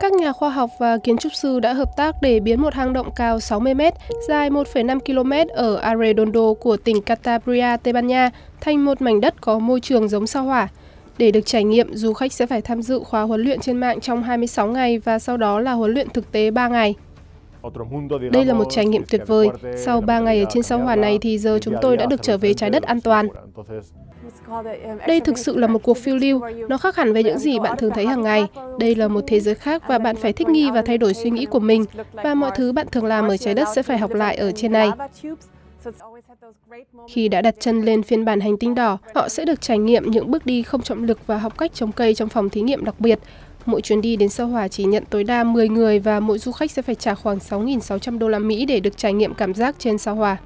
Các nhà khoa học và kiến trúc sư đã hợp tác để biến một hang động cao 60 m, dài 1,5 km ở Arredondo của tỉnh Cantabria, Tây Ban Nha thành một mảnh đất có môi trường giống sao hỏa. Để được trải nghiệm, du khách sẽ phải tham dự khóa huấn luyện trên mạng trong 26 ngày và sau đó là huấn luyện thực tế 3 ngày. Đây là một trải nghiệm tuyệt vời. Sau 3 ngày ở trên sao hỏa này thì giờ chúng tôi đã được trở về trái đất an toàn. Đây thực sự là một cuộc phiêu lưu, nó khác hẳn với những gì bạn thường thấy hàng ngày. Đây là một thế giới khác và bạn phải thích nghi và thay đổi suy nghĩ của mình, và mọi thứ bạn thường làm ở trái đất sẽ phải học lại ở trên này. Khi đã đặt chân lên phiên bản hành tinh đỏ, họ sẽ được trải nghiệm những bước đi không trọng lực và học cách trồng cây trong phòng thí nghiệm đặc biệt. Mỗi chuyến đi đến sao hỏa chỉ nhận tối đa 10 người và mỗi du khách sẽ phải trả khoảng 6.600 đô la Mỹ để được trải nghiệm cảm giác trên sao hỏa.